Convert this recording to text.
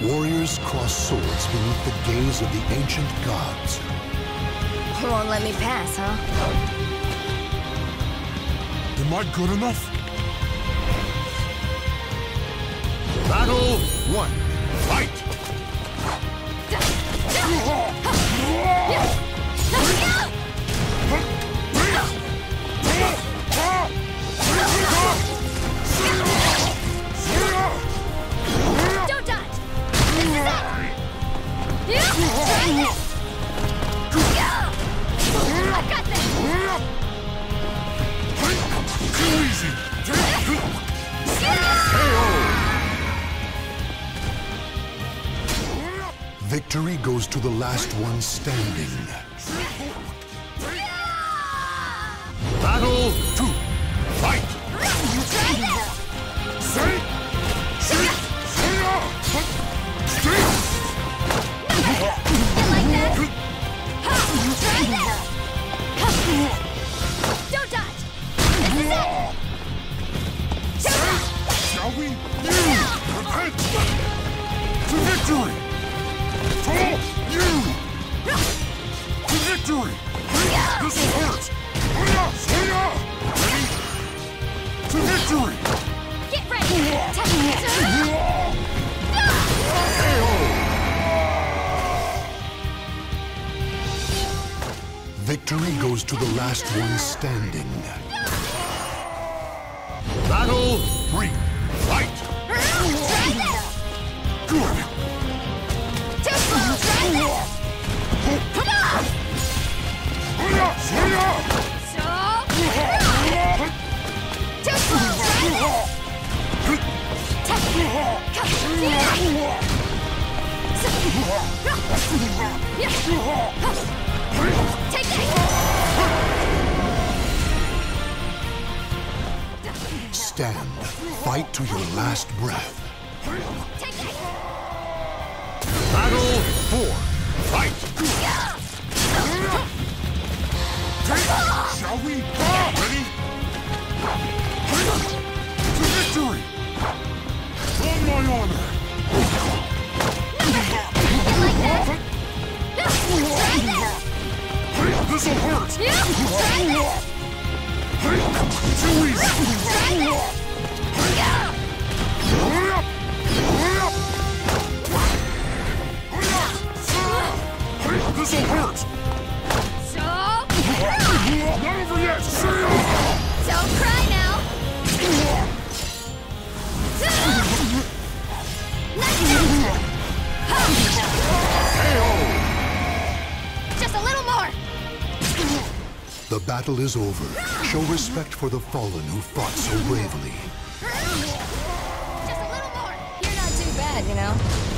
Warriors cross swords beneath the gaze of the ancient gods. Won't let me pass, huh? Am I good enough? Battle one. Fight! Victory goes to the last one standing. Battle two. Fight! Don't dodge! This is it! Shall we? Repent! Victory goes to the last one standing. Battle three. Fight! Try this! Stand. Fight to your last breath. Battle four. Fight! Shall we? Ready? To victory! On my honor! You like that? Try this! This'll hurt! Yeah! Try this! Too easy! This'll hurt! So... Not over yet! See ya! Don't cry now! Just a little more! The battle is over. Show respect for the fallen who fought so bravely. Just a little more! You're not too bad, you know?